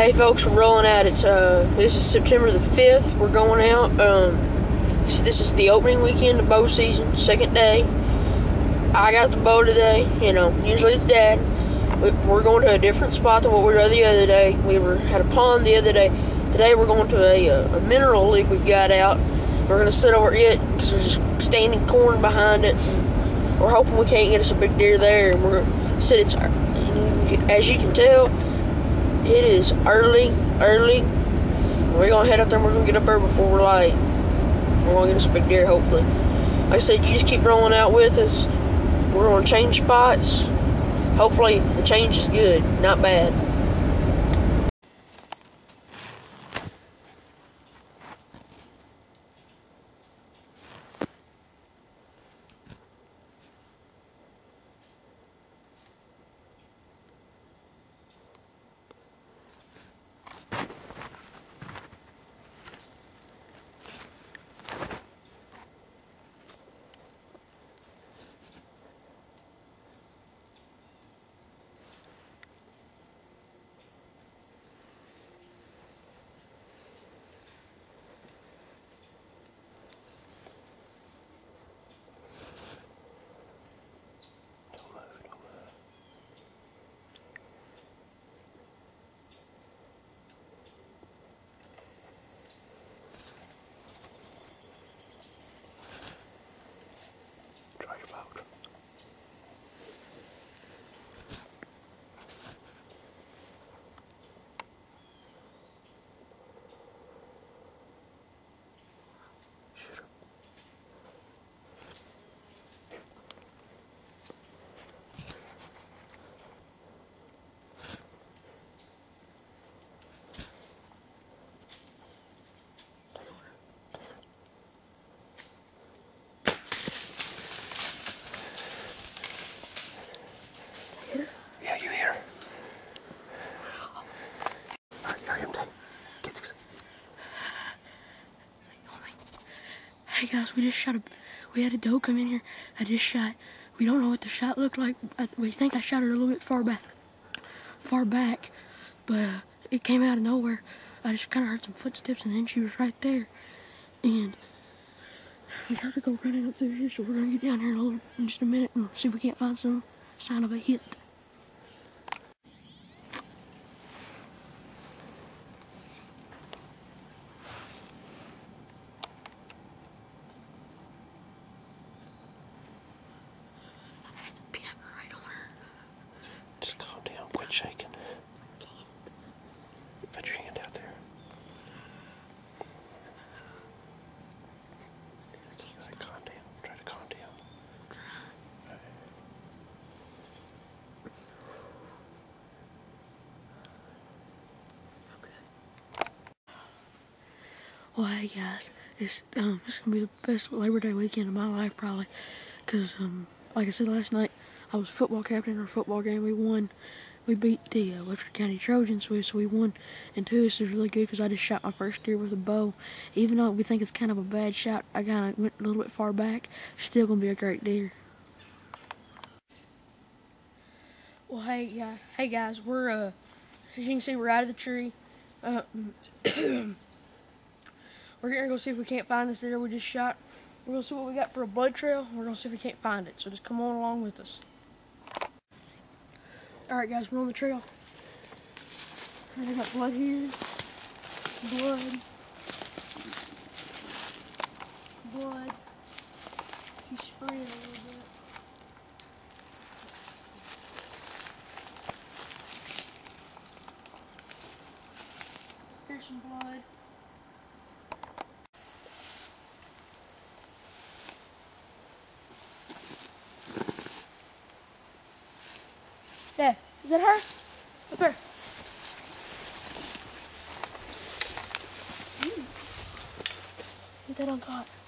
Hey folks, we're rolling out. It's uh, this is September the fifth. We're going out. Um, this, is the opening weekend of bow season, second day. I got the bow today. You know, usually it's Dad. We, we're going to a different spot than what we were the other day. We were had a pond the other day. Today we're going to a, a, a mineral lake we've got out. We're gonna sit over it because there's just standing corn behind it. We're hoping we can't get us a big deer there. We're gonna sit. It's as you can tell it is early, early. We're gonna head up there. We're gonna get up there before we're light. We're gonna get us a big deer, hopefully. Like I said, you just keep rolling out with us. We're gonna change spots. Hopefully, the change is good, not bad. Guys, we just shot a, we had a doe come in here. I just shot. We don't know what the shot looked like. I, we think I shot it a little bit far back, far back, but uh, it came out of nowhere. I just kind of heard some footsteps and then she was right there. And we have to go running up through here, so we're gonna get down here in, a little, in just a minute and see if we can't find some sign of a hit. Well, hey guys, it's um, it's gonna be the best Labor Day weekend of my life probably, cause um, like I said last night, I was football captain in our football game. We won, we beat the uh, County Trojans, so we won. And two, this is really good because I just shot my first deer with a bow. Even though we think it's kind of a bad shot, I kind of went a little bit far back. Still gonna be a great deer. Well, hey, yeah, hey guys, we're uh, as you can see, we're out of the tree. Uh, We're gonna go see if we can't find this deer we just shot. We're gonna see what we got for a blood trail. We're gonna see if we can't find it. So just come on along with us. Alright guys, we're on the trail. I got blood here. Blood. Blood. She's spraying a little bit. Here's some blood. There. Is that her? Up there. Mm. That on top.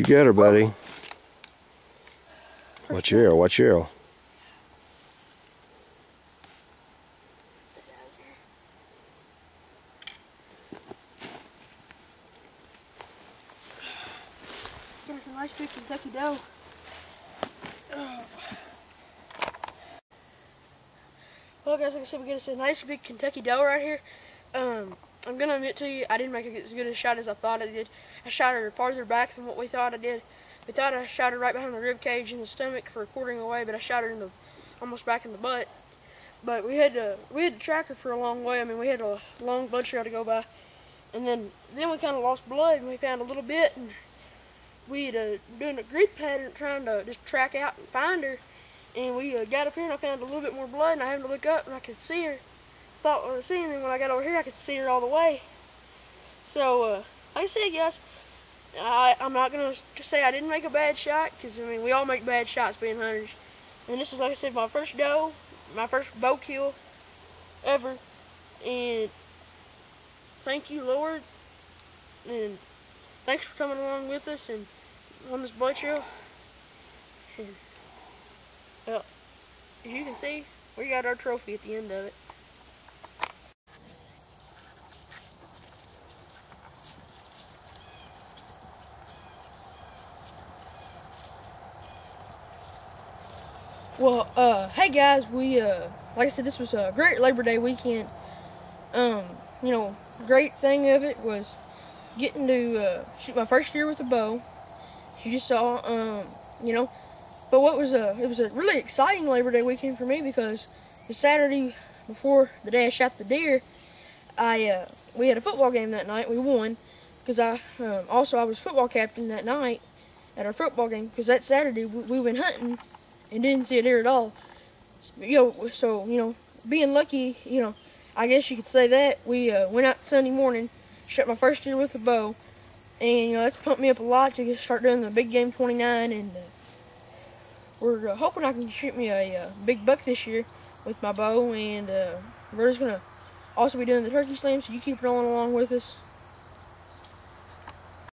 You get her, buddy. Watch your arrow, watch your arrow. Us a nice big Kentucky doe. Well, guys, like I said, we got us a nice big Kentucky doe right here. Um, I'm gonna admit to you, I didn't make as good a shot as I thought I did. I shot her farther back than what we thought I did. We thought I shot her right behind the rib cage in the stomach for a quartering away, but I shot her in the almost back in the butt. But we had to we had to track her for a long way. I mean, we had a long blood trail to go by, and then then we kind of lost blood, and we found a little bit, and we had uh, doing a grid pattern trying to just track out and find her. And we uh, got up here and I found a little bit more blood, and I happened to look up and I could see her. Thought I was seeing and when I got over here, I could see her all the way. So, uh, like I said, guys, I, I'm not going to say I didn't make a bad shot, because, I mean, we all make bad shots being hunters. And this is, like I said, my first doe, my first bow kill ever. And thank you, Lord. And thanks for coming along with us and on this boat trail. And, well, as you can see, we got our trophy at the end of it. Well, uh, hey guys, we, uh, like I said, this was a great Labor Day weekend. Um, you know, great thing of it was getting to, uh, shoot my first deer with a bow. You just saw, um, you know, but what was a, it was a really exciting Labor Day weekend for me because the Saturday before the day I shot the deer, I, uh, we had a football game that night. We won because I, um, also I was football captain that night at our football game because that Saturday we, we went hunting and didn't see a deer at all. You know, so, you know, being lucky, you know, I guess you could say that. We uh, went out Sunday morning, shot my first deer with a bow, and, you know, that's pumped me up a lot to start doing the big game 29, and uh, we're uh, hoping I can shoot me a uh, big buck this year with my bow, and uh, we're just going to also be doing the turkey slam, so you keep rolling along with us.